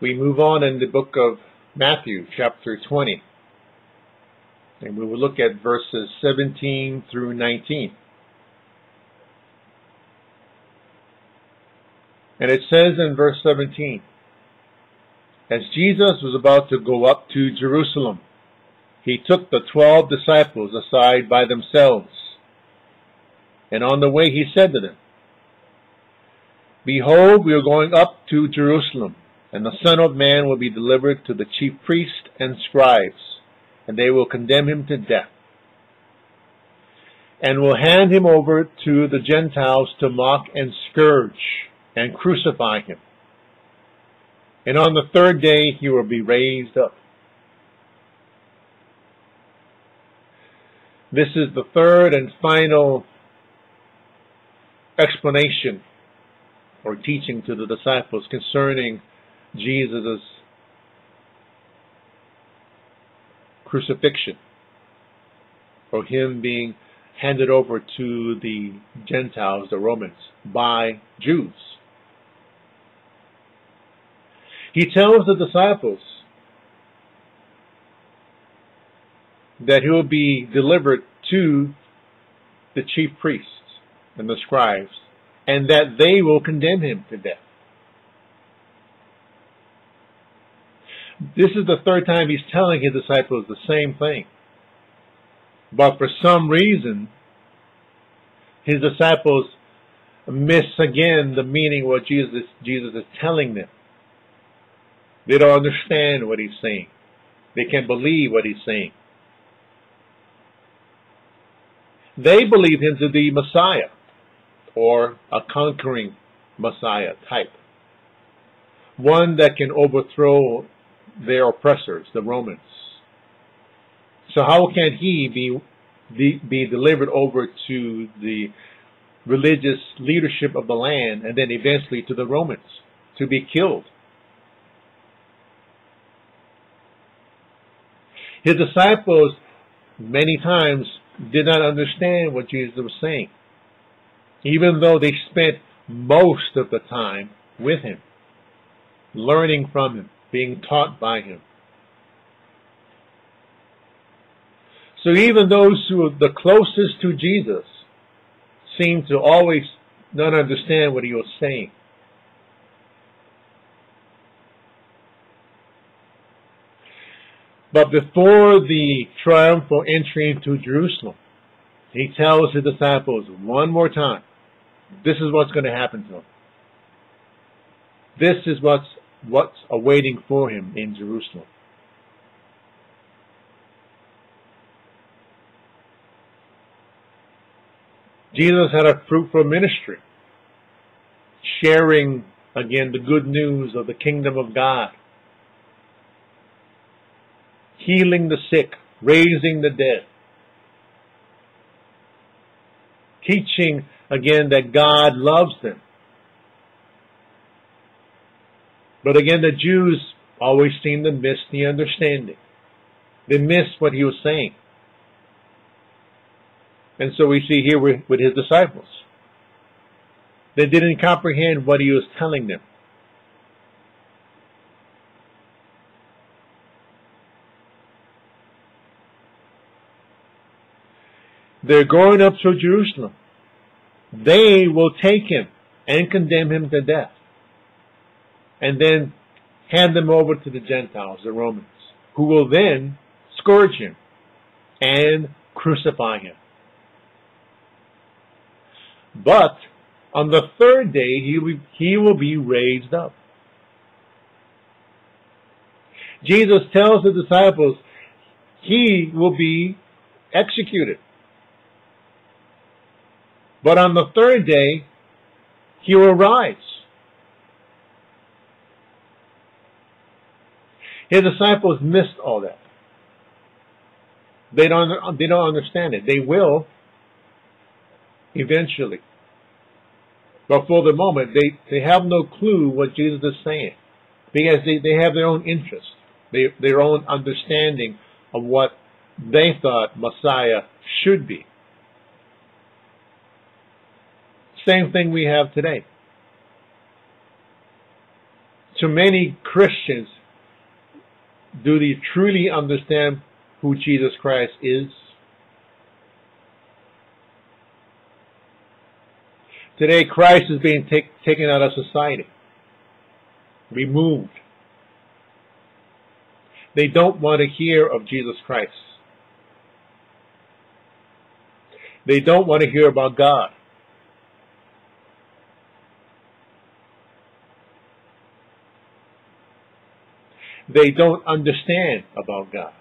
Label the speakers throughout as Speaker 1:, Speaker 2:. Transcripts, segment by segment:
Speaker 1: we move on in the book of Matthew, chapter 20. And we will look at verses 17 through 19. And it says in verse 17, As Jesus was about to go up to Jerusalem, he took the twelve disciples aside by themselves. And on the way he said to them, Behold, we are going up to Jerusalem, and the Son of Man will be delivered to the chief priests and scribes, and they will condemn him to death, and will hand him over to the Gentiles to mock and scourge and crucify him. And on the third day he will be raised up. This is the third and final explanation or teaching to the disciples concerning Jesus' crucifixion or him being handed over to the Gentiles, the Romans, by Jews. He tells the disciples that he will be delivered to the chief priests and the scribes, and that they will condemn him to death. This is the third time he's telling his disciples the same thing. But for some reason, his disciples miss again the meaning what Jesus, Jesus is telling them. They don't understand what he's saying. They can't believe what he's saying. They believe him to be Messiah or a conquering Messiah type. One that can overthrow their oppressors, the Romans. So how can he be, be, delivered over to the religious leadership of the land and then eventually to the Romans to be killed? His disciples many times did not understand what Jesus was saying, even though they spent most of the time with him, learning from him, being taught by him. So even those who are the closest to Jesus seem to always not understand what he was saying. But before the triumphal entry into Jerusalem, he tells his disciples one more time, this is what's going to happen to him. This is what's, what's awaiting for him in Jerusalem. Jesus had a fruitful ministry, sharing again the good news of the kingdom of God healing the sick, raising the dead, teaching again that God loves them. But again, the Jews always seem to miss the understanding. They miss what he was saying. And so we see here with, with his disciples. They didn't comprehend what he was telling them. They're going up to Jerusalem. They will take him and condemn him to death. And then hand them over to the Gentiles, the Romans, who will then scourge him and crucify him. But on the third day, he will, he will be raised up. Jesus tells the disciples he will be executed. But on the third day, he will rise. His disciples missed all that. They don't, they don't understand it. They will eventually. But for the moment, they, they have no clue what Jesus is saying. Because they, they have their own interest, they, their own understanding of what they thought Messiah should be. Same thing we have today. to many Christians, do they truly understand who Jesus Christ is? Today, Christ is being take, taken out of society, removed. They don't want to hear of Jesus Christ. They don't want to hear about God. They don't understand about God.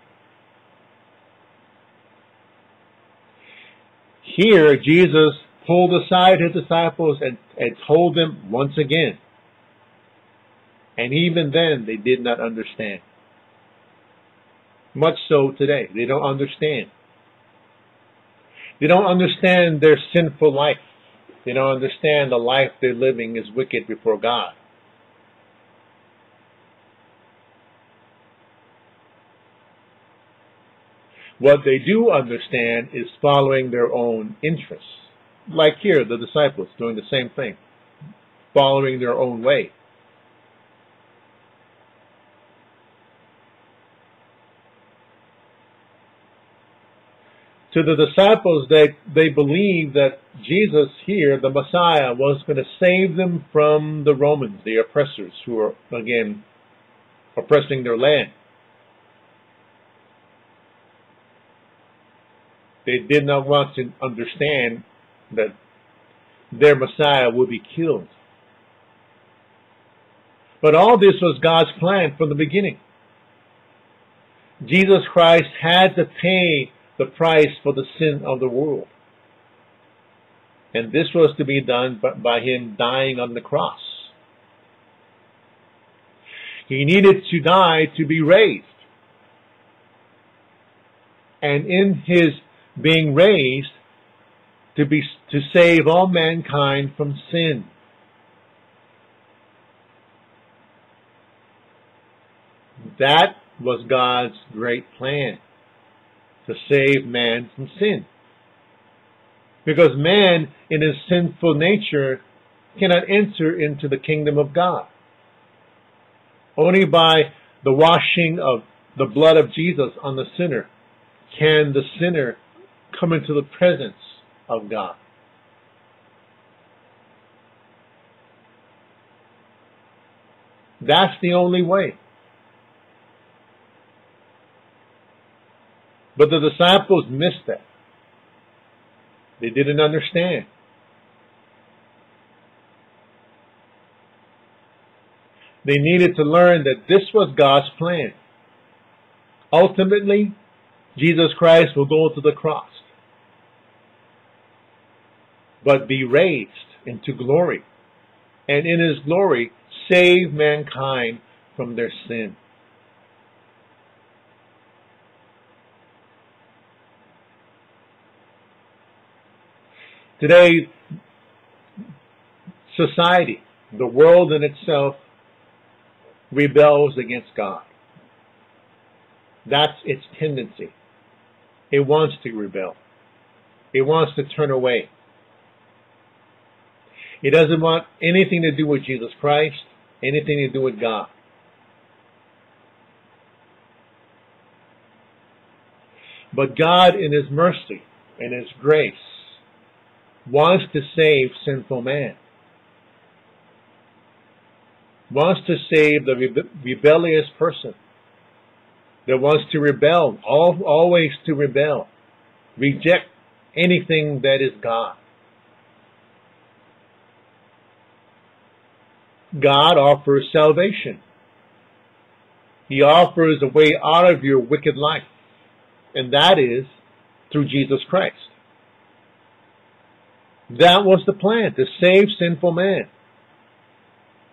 Speaker 1: Here, Jesus pulled aside his disciples and, and told them once again. And even then, they did not understand. Much so today. They don't understand. They don't understand their sinful life. They don't understand the life they're living is wicked before God. What they do understand is following their own interests. Like here, the disciples doing the same thing, following their own way. To the disciples, they, they believed that Jesus here, the Messiah, was going to save them from the Romans, the oppressors who were, again, oppressing their land. They did not want to understand that their Messiah would be killed. But all this was God's plan from the beginning. Jesus Christ had to pay the price for the sin of the world. And this was to be done by him dying on the cross. He needed to die to be raised. And in his being raised to be to save all mankind from sin. That was God's great plan to save man from sin. Because man, in his sinful nature, cannot enter into the kingdom of God. Only by the washing of the blood of Jesus on the sinner can the sinner come into the presence of God. That's the only way. But the disciples missed that. They didn't understand. They needed to learn that this was God's plan. Ultimately, Jesus Christ will go to the cross but be raised into glory, and in his glory save mankind from their sin. Today, society, the world in itself, rebels against God. That's its tendency. It wants to rebel. It wants to turn away. He doesn't want anything to do with Jesus Christ, anything to do with God. But God, in His mercy and His grace, wants to save sinful man. Wants to save the rebellious person that wants to rebel, always to rebel, reject anything that is God. God offers salvation. He offers a way out of your wicked life, and that is through Jesus Christ. That was the plan, to save sinful man,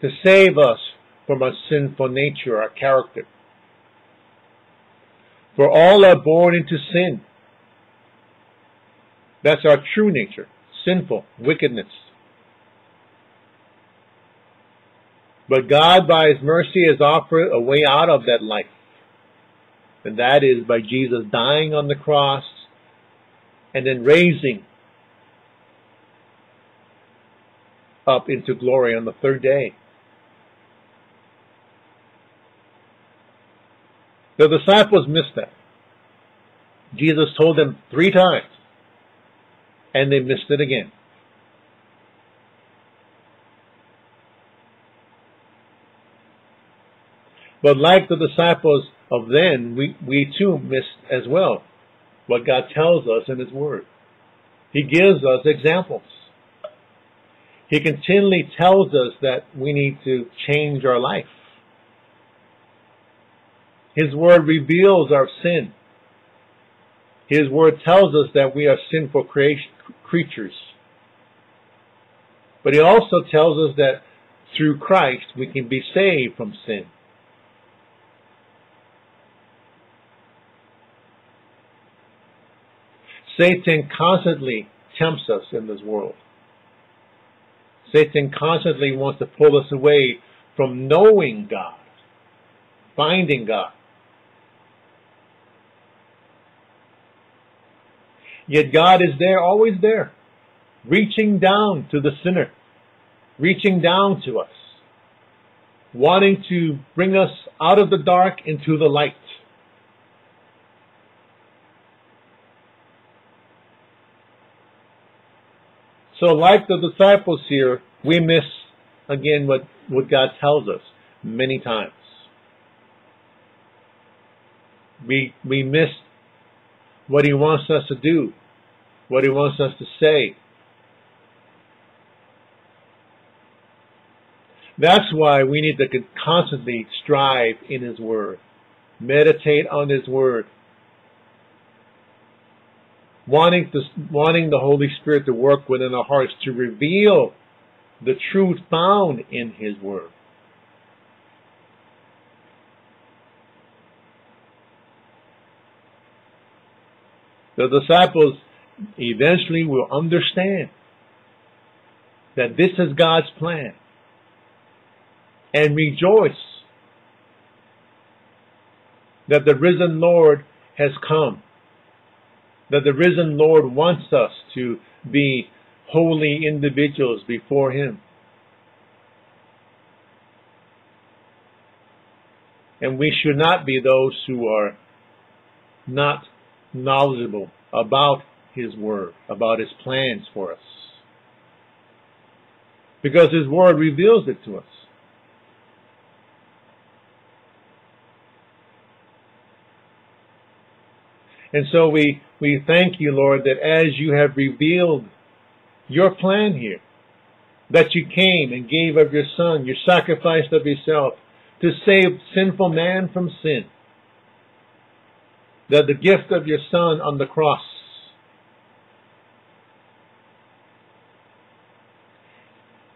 Speaker 1: to save us from our sinful nature, our character. For all are born into sin. That's our true nature, sinful, wickedness. But God, by His mercy, has offered a way out of that life. And that is by Jesus dying on the cross and then raising up into glory on the third day. The disciples missed that. Jesus told them three times, and they missed it again. But like the disciples of then, we, we too miss as well what God tells us in His Word. He gives us examples. He continually tells us that we need to change our life. His Word reveals our sin. His Word tells us that we are sinful creation, creatures. But He also tells us that through Christ we can be saved from sin. Satan constantly tempts us in this world. Satan constantly wants to pull us away from knowing God, finding God. Yet God is there, always there, reaching down to the sinner, reaching down to us, wanting to bring us out of the dark into the light. So like the disciples here, we miss again what, what God tells us many times. We, we miss what he wants us to do, what he wants us to say. That's why we need to constantly strive in his word, meditate on his word, wanting to, wanting the Holy Spirit to work within our hearts to reveal the truth found in His Word. The disciples eventually will understand that this is God's plan and rejoice that the risen Lord has come that the risen Lord wants us to be holy individuals before Him. And we should not be those who are not knowledgeable about His Word, about His plans for us. Because His Word reveals it to us. And so we, we thank you, Lord, that as you have revealed your plan here, that you came and gave of your Son, your sacrifice of yourself, to save sinful man from sin. That the gift of your Son on the cross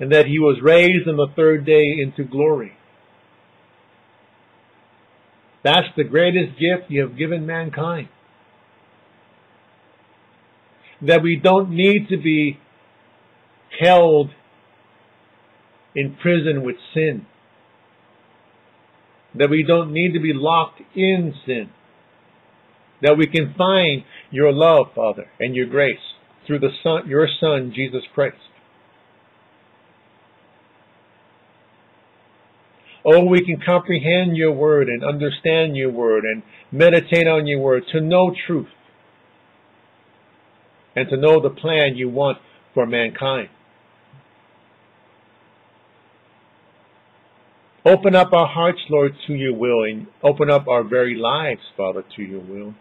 Speaker 1: and that he was raised on the third day into glory. That's the greatest gift you have given mankind that we don't need to be held in prison with sin. That we don't need to be locked in sin. That we can find your love, Father, and your grace through the Son, your Son, Jesus Christ. Oh, we can comprehend your word and understand your word and meditate on your word to know truth and to know the plan you want for mankind. Open up our hearts, Lord, to your will, and open up our very lives, Father, to your will,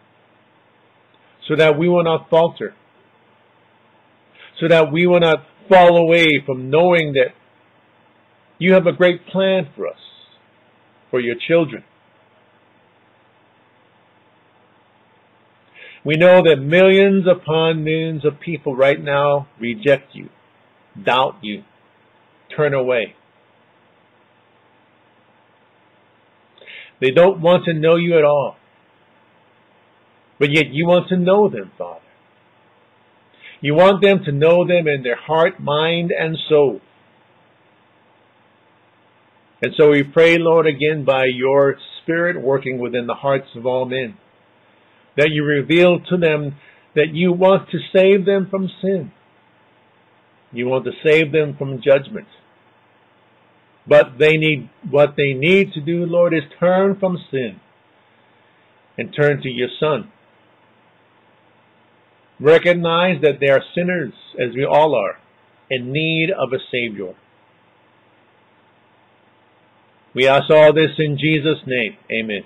Speaker 1: so that we will not falter, so that we will not fall away from knowing that you have a great plan for us, for your children. We know that millions upon millions of people right now reject you, doubt you, turn away. They don't want to know you at all. But yet you want to know them, Father. You want them to know them in their heart, mind, and soul. And so we pray, Lord, again by your Spirit working within the hearts of all men that you reveal to them that you want to save them from sin. You want to save them from judgment. But they need, what they need to do, Lord, is turn from sin and turn to your Son. Recognize that they are sinners, as we all are, in need of a Savior. We ask all this in Jesus' name. Amen.